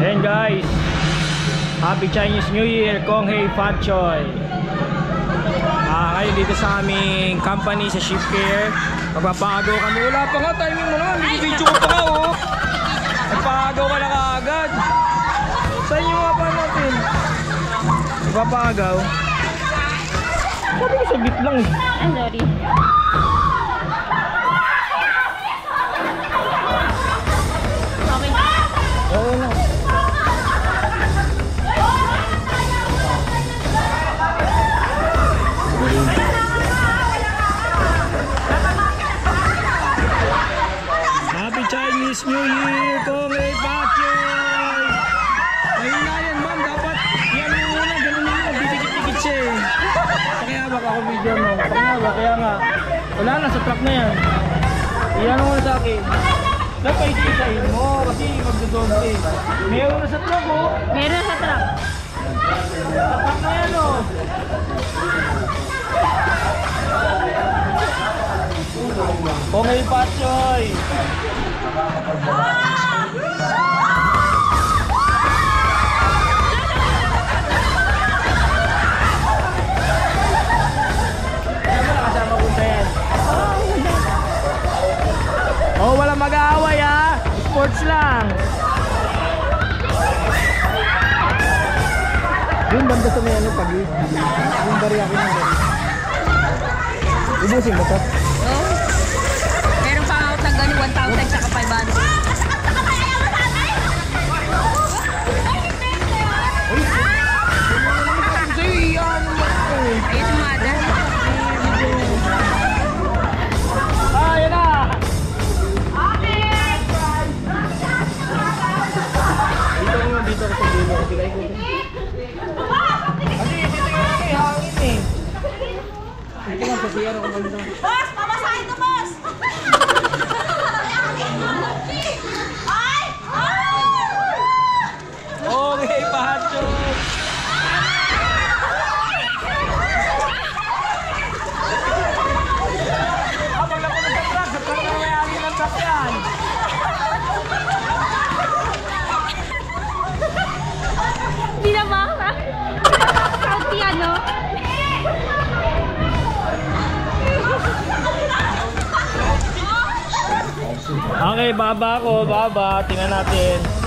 Ayan guys. Happy Chinese New Year, Kong Hei Fat Choy. Ah, ngayon dito sa aming company sa Ship Care. Magpapagaw kami. Wala pa nga, timing mo na. Video ko pa nga oh. Nagpagaw ka na kaagad. Sa inyo nga pa natin. Magpapagaw. Sabi ko saglit lang eh. I'm sorry. Chinese New Year, Kong Pachoy! Ayun na yan, ma'am. Dapat yan yung una. Ganun yun. Didikit-dikit siya eh. Baka ako video mo. Ba? Kaya nga. Wala na, sa truck na yan. Iyan mo na sa akin. Dapat isisayin mo kasi magdodoble. Meron na sa truck oh. Meron sa truck. Sa truck na yan oh. Kongay Pachoy! Oh, wala mag-aaway ah. Sports lang. Yung banda sa may ano pag yung bariya ko ng bariya. Ubusin mo to? Ko ko sa dulo. Bigay ko. Kasi dito yung hangin eh. Dito lang sa siya ako maganda. Boss, pamasahin to, boss! Okay, baba ako, baba. Tingnan natin.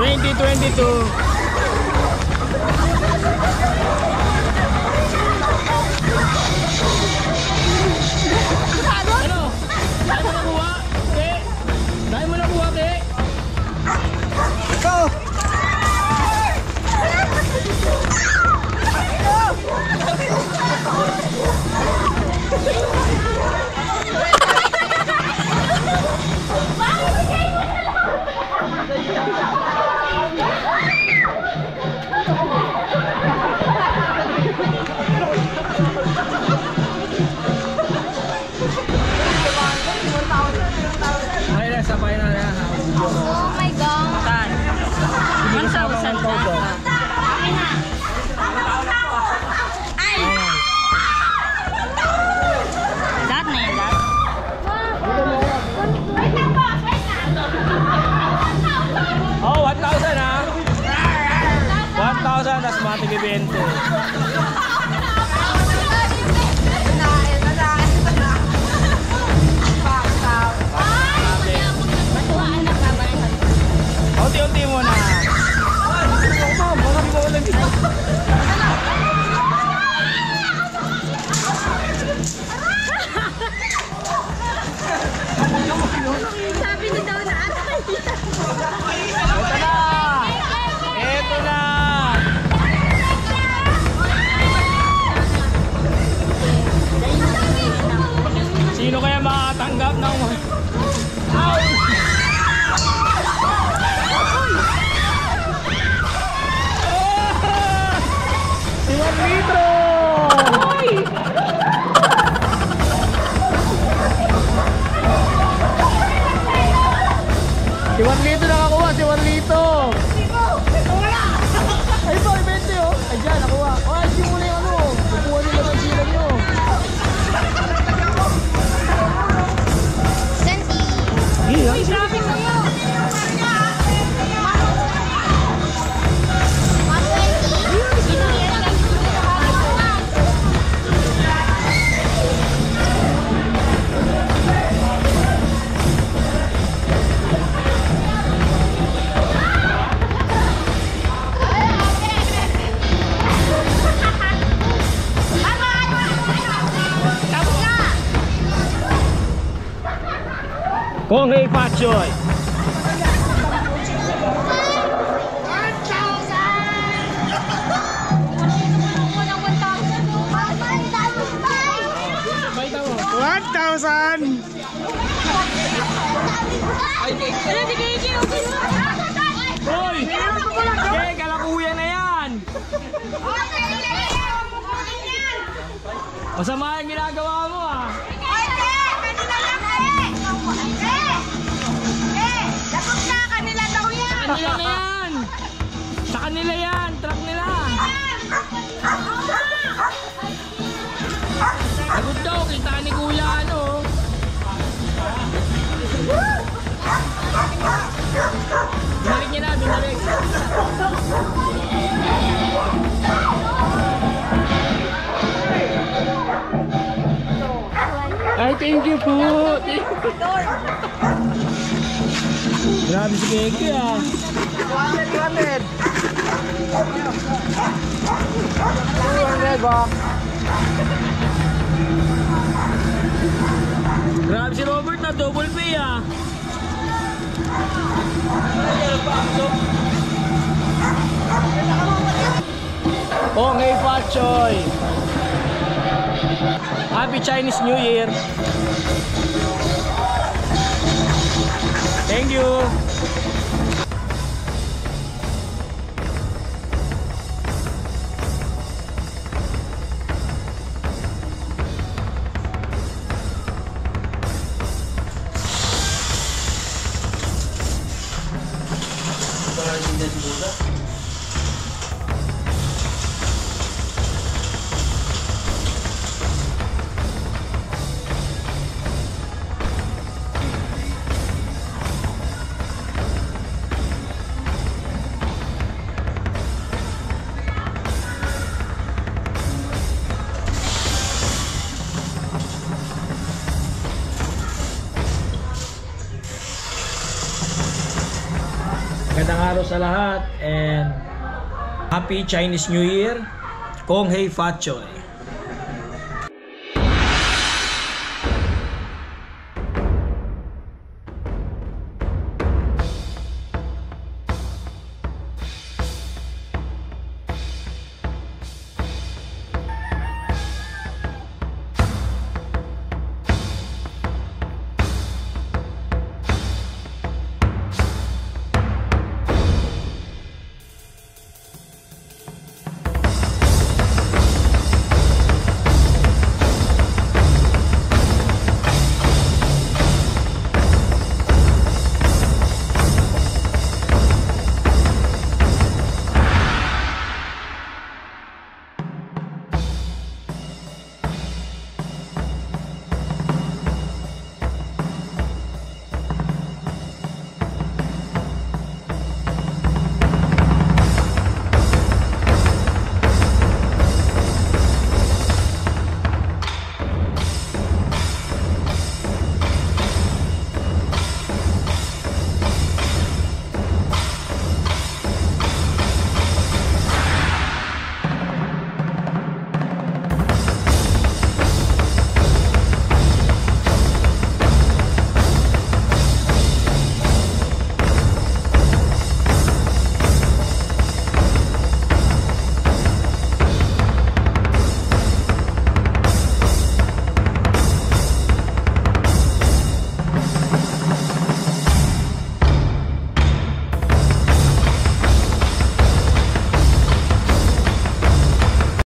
2022! kuryente. Unti-unti muna. Ma'am, baka di ba ulan dito? Sabi niya daw na ano yan. litros. Kong Hei Fat Choy. Unang 1,000. 1,000! Ano si Kiki? Hoy! Okay, kalakuya na yan! Masama yung ginagawa mo ah! Kanila na yan! Sa kanila yan! Truck nila! Sagot daw, kita ni kuya ano. Binalik niya na, binalik. Ay, thank you po. Thank you. Grabe si Keke ah. Grabe si Robert na double pay ah. Okay, Pachoy. Happy Chinese New Year. burada. Magandang araw sa lahat and Happy Chinese New Year. Kong Hei Fat Choy.